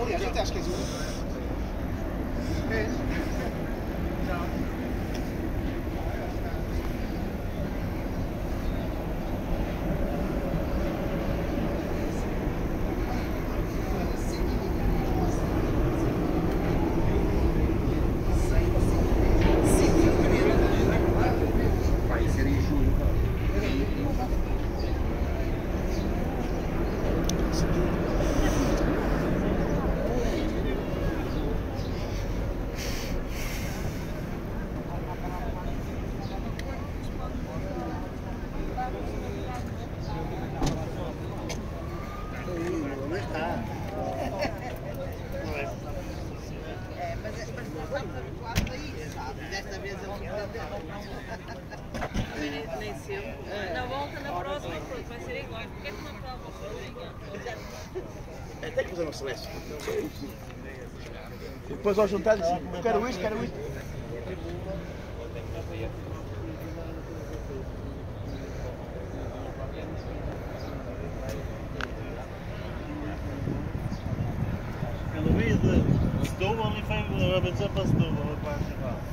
Aliás, até esqueci. É. É, mas, estamos habituados a isso, sabe? Desta vez ele Nem, nem sempre. Na volta, na próxima, pronto, vai ser igual. Porquê que não prova? É, tem que fazer uma seleção. Depois ao juntar disse, quero isto, quero isto. Stół, on i fajnie robię, trzeba stół, bo.